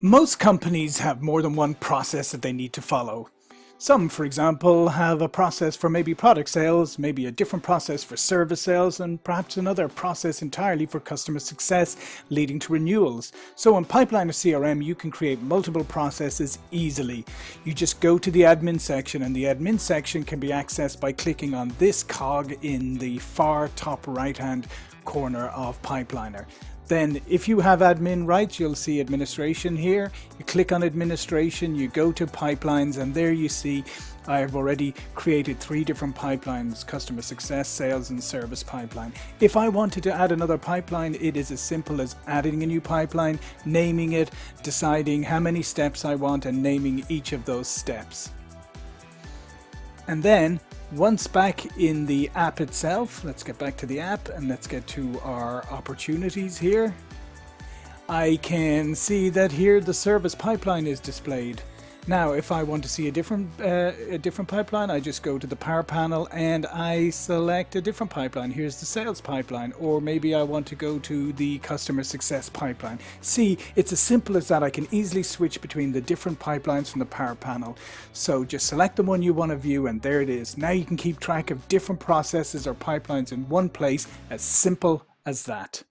Most companies have more than one process that they need to follow. Some, for example, have a process for maybe product sales, maybe a different process for service sales, and perhaps another process entirely for customer success, leading to renewals. So in Pipeline Pipeliner CRM, you can create multiple processes easily. You just go to the admin section, and the admin section can be accessed by clicking on this cog in the far top right-hand corner of Pipeliner. Then if you have admin rights, you'll see administration here. You click on administration, you go to pipelines and there you see I've already created three different pipelines, customer success, sales and service pipeline. If I wanted to add another pipeline, it is as simple as adding a new pipeline, naming it, deciding how many steps I want and naming each of those steps. And then once back in the app itself, let's get back to the app and let's get to our opportunities here. I can see that here the service pipeline is displayed. Now, if I want to see a different uh, a different pipeline, I just go to the power panel and I select a different pipeline. Here's the sales pipeline, or maybe I want to go to the customer success pipeline. See, it's as simple as that. I can easily switch between the different pipelines from the power panel. So just select the one you want to view and there it is. Now you can keep track of different processes or pipelines in one place as simple as that.